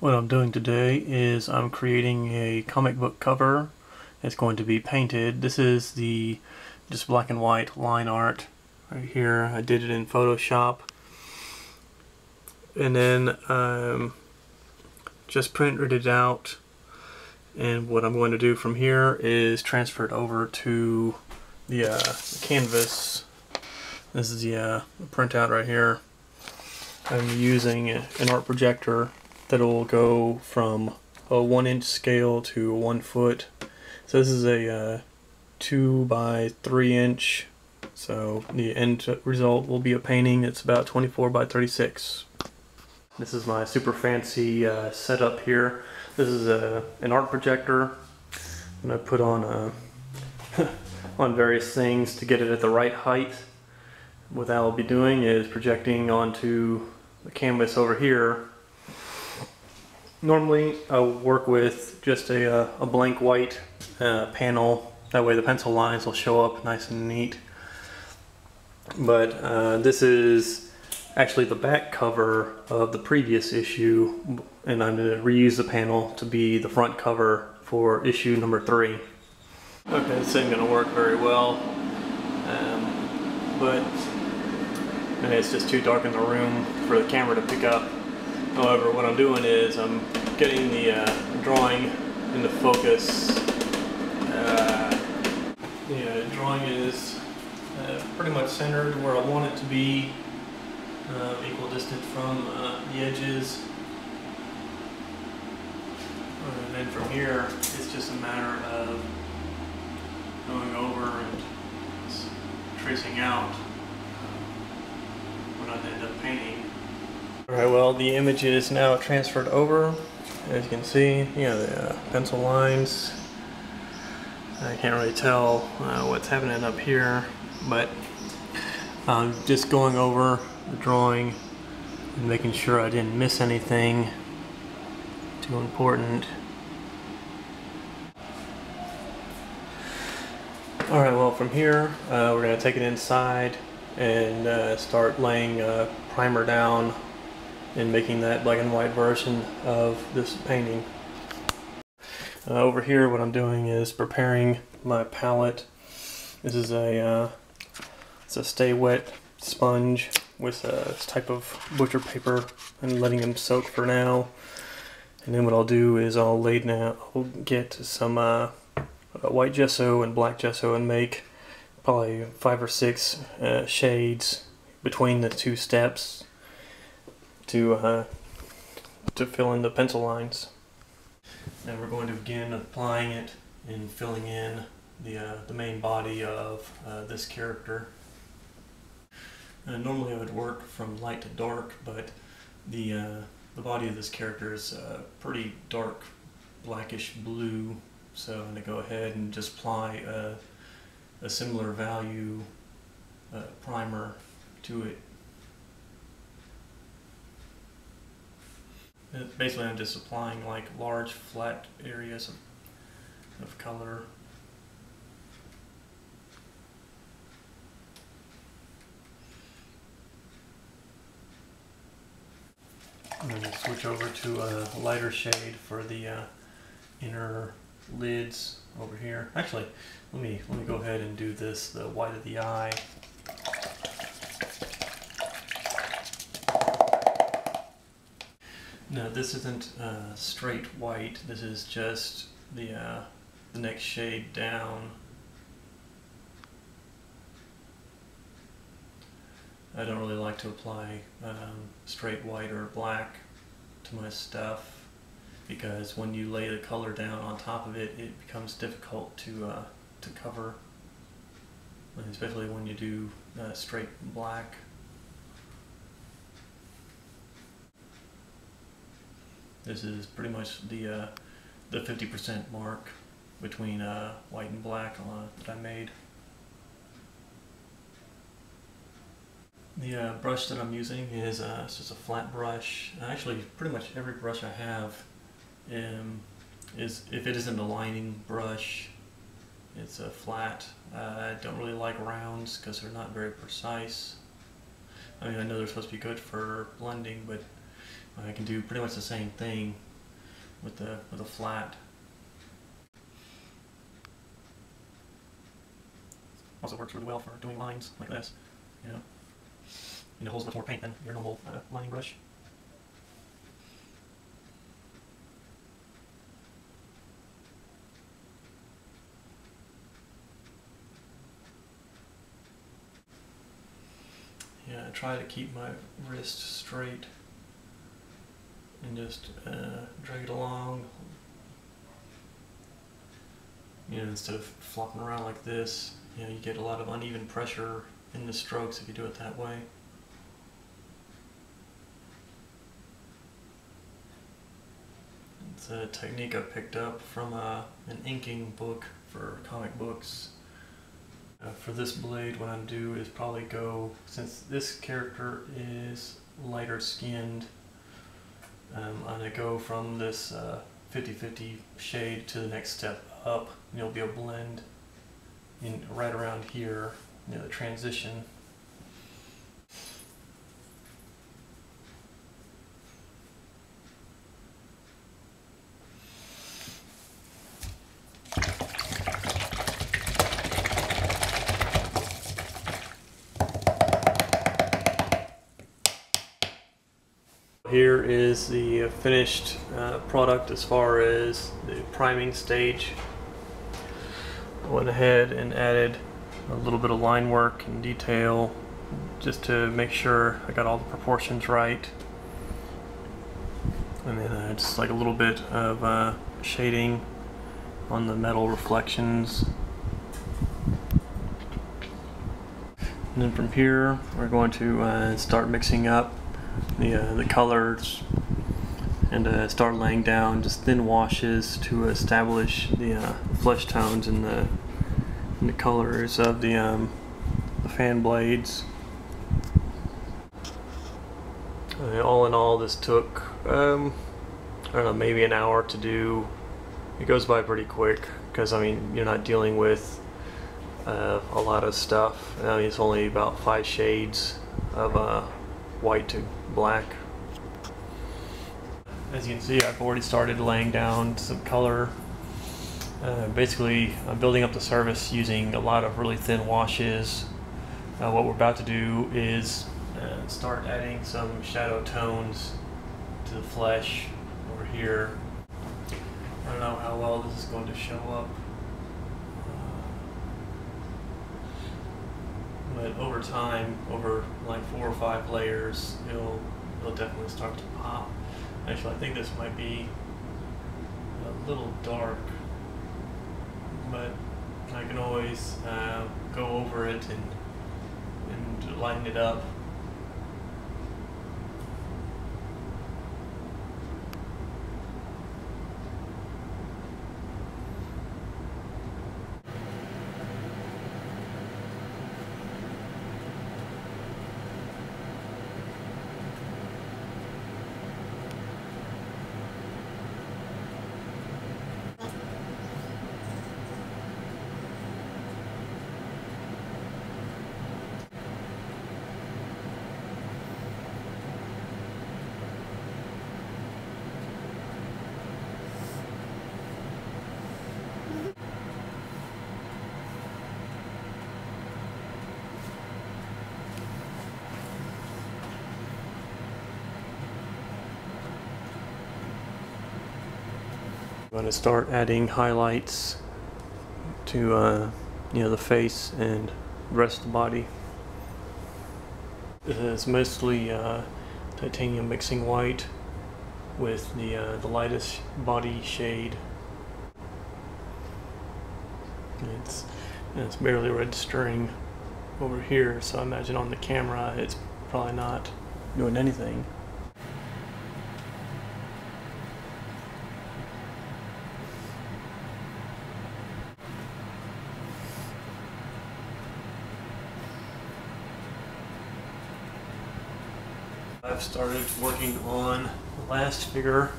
What I'm doing today is I'm creating a comic book cover. It's going to be painted. This is the just black and white line art right here. I did it in Photoshop. And then um, just printed it out. And what I'm going to do from here is transfer it over to the uh, canvas. This is the uh, printout right here. I'm using an art projector that'll go from a one inch scale to one foot. So this is a uh, two by three inch. So the end result will be a painting. It's about 24 by 36. This is my super fancy uh, setup here. This is a, an art projector. And I'm gonna put on a on various things to get it at the right height. What I'll be doing is projecting onto the canvas over here Normally I'll work with just a, uh, a blank white uh, panel. That way the pencil lines will show up nice and neat. But uh, this is actually the back cover of the previous issue and I'm going to reuse the panel to be the front cover for issue number three. Okay, this isn't going to work very well, um, but it's just too dark in the room for the camera to pick up. However, what I'm doing is I'm getting the uh, drawing into focus. Uh, the uh, drawing is uh, pretty much centered where I want it to be, uh, equal distance from uh, the edges. And then from here, it's just a matter of going over and tracing out what I end up painting. Alright, well the image is now transferred over. As you can see, you know, the uh, pencil lines. I can't really tell uh, what's happening up here, but I'm just going over the drawing and making sure I didn't miss anything too important. Alright, well from here, uh, we're going to take it inside and uh, start laying uh, primer down and making that black and white version of this painting. Uh, over here what I'm doing is preparing my palette. This is a uh, it's a stay wet sponge with a type of butcher paper and letting them soak for now. And then what I'll do is I'll lay down, I'll get some uh, white gesso and black gesso and make probably five or six uh, shades between the two steps to uh, to fill in the pencil lines. Now we're going to begin applying it and filling in the, uh, the main body of uh, this character. Uh, normally I would work from light to dark, but the, uh, the body of this character is uh, pretty dark blackish blue, so I'm going to go ahead and just apply a, a similar value primer to it basically I'm just applying like large flat areas of, of color. I'm going to switch over to a lighter shade for the uh, inner lids over here. Actually, let me let me go ahead and do this, the white of the eye. No, this isn't uh, straight white. This is just the, uh, the next shade down. I don't really like to apply um, straight white or black to my stuff because when you lay the color down on top of it, it becomes difficult to, uh, to cover, especially when you do uh, straight black. This is pretty much the uh, the 50% mark between uh, white and black that I made. The uh, brush that I'm using is uh, just a flat brush. Actually, pretty much every brush I have um, is, if it isn't a lining brush, it's a flat. I don't really like rounds because they're not very precise. I mean, I know they're supposed to be good for blending, but I can do pretty much the same thing with the with a flat. Also works really well for doing lines like this. You know, and it holds much more paint than your normal uh, lining brush. Yeah, I try to keep my wrist straight and just uh, drag it along. You know, instead of flopping around like this, you know, you get a lot of uneven pressure in the strokes if you do it that way. It's a technique I picked up from uh, an inking book for comic books. Uh, for this blade, what I'm do is probably go, since this character is lighter skinned, um, I'm going to go from this 50-50 uh, shade to the next step up. And you'll be a blend in right around here, you know, the transition Here is the finished uh, product as far as the priming stage. I went ahead and added a little bit of line work and detail just to make sure I got all the proportions right. And then uh, just like a little bit of uh, shading on the metal reflections. And then from here, we're going to uh, start mixing up the, uh, the colors and uh, start laying down just thin washes to establish the uh, flesh tones and the, and the colors of the, um, the fan blades. Uh, all in all, this took, um, I don't know, maybe an hour to do. It goes by pretty quick because, I mean, you're not dealing with uh, a lot of stuff. I mean, it's only about five shades of uh, white to black. As you can see, I've already started laying down some color. Uh, basically, I'm building up the surface using a lot of really thin washes. Uh, what we're about to do is uh, start adding some shadow tones to the flesh over here. I don't know how well this is going to show up. But over time, over like four or five layers, it'll it'll definitely start to pop. Actually, I think this might be a little dark, but I can always uh, go over it and and lighten it up I'm going to start adding highlights to uh, you know the face and rest of the body. This is mostly uh, titanium mixing white with the uh, the lightest body shade. It's it's barely registering over here, so I imagine on the camera it's probably not doing anything. I've started working on the last figure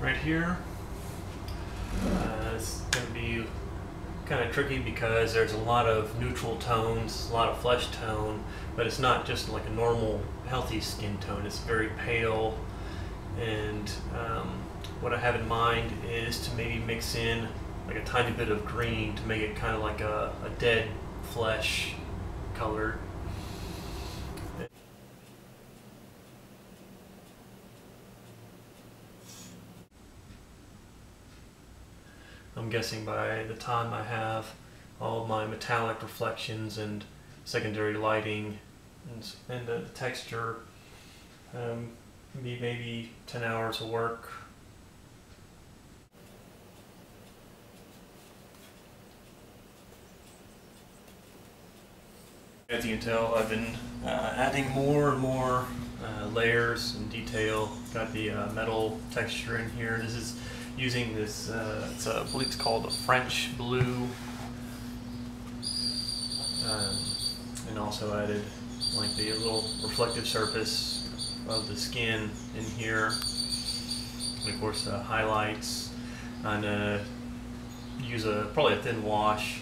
right here. Uh, it's going to be kind of tricky because there's a lot of neutral tones, a lot of flesh tone, but it's not just like a normal healthy skin tone. It's very pale And what I have in mind is to maybe mix in like a tiny bit of green to make it kind of like a, a dead flesh color. Guessing by the time I have all my metallic reflections and secondary lighting and, and the texture, um, be maybe 10 hours of work. As you can tell, I've been uh, adding more and more uh, layers and detail. Got the uh, metal texture in here. This is using this, uh, it's a, I believe it's called a French blue. Um, and also added like the little reflective surface of the skin in here. And of course, uh, highlights. And uh, use a probably a thin wash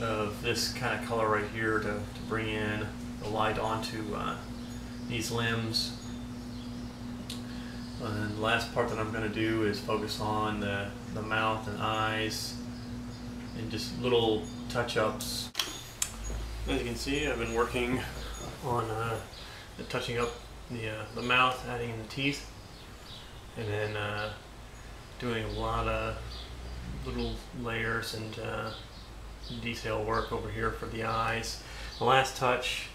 of this kind of color right here to, to bring in the light onto uh, these limbs. And the last part that I'm going to do is focus on the, the mouth and eyes and just little touch-ups. As you can see, I've been working on uh, touching up the, uh, the mouth, adding in the teeth, and then uh, doing a lot of little layers and uh, detail work over here for the eyes. The last touch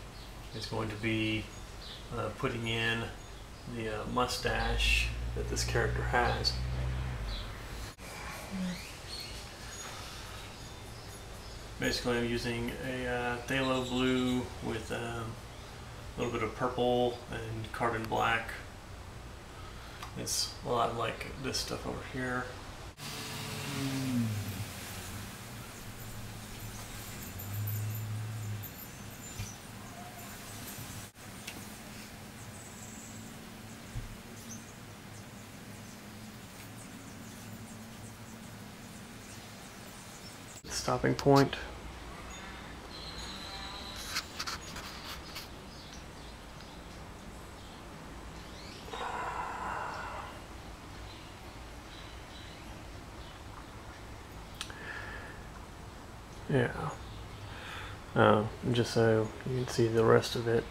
is going to be uh, putting in the uh, mustache that this character has. Basically, I'm using a uh, blue with um, a little bit of purple and carbon black. It's a lot like this stuff over here. Stopping point. Yeah. Uh, just so you can see the rest of it.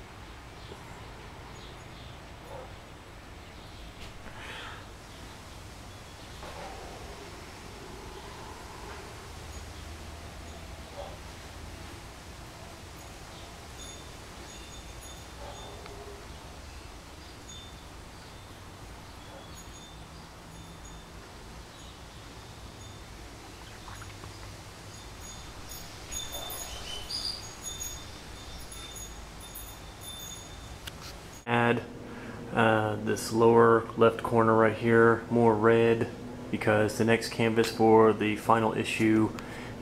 Uh, this lower left corner right here more red because the next canvas for the final issue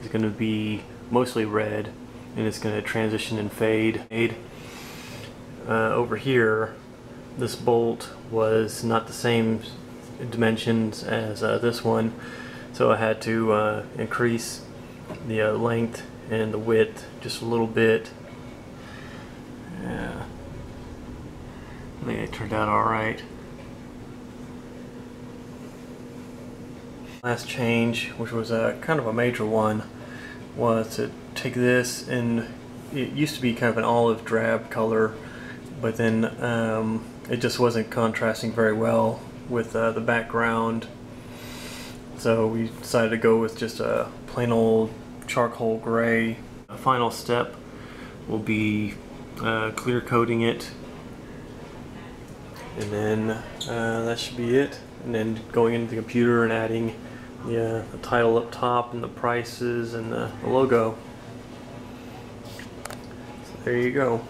is going to be mostly red and it's going to transition and fade. Uh, over here this bolt was not the same dimensions as uh, this one so I had to uh, increase the uh, length and the width just a little bit I think it turned out alright. Last change, which was a kind of a major one, was to take this and it used to be kind of an olive drab color, but then um, it just wasn't contrasting very well with uh, the background. So we decided to go with just a plain old charcoal gray. A final step will be uh, clear coating it and then uh, that should be it. And then going into the computer and adding the, uh, the title up top and the prices and the, the logo. So there you go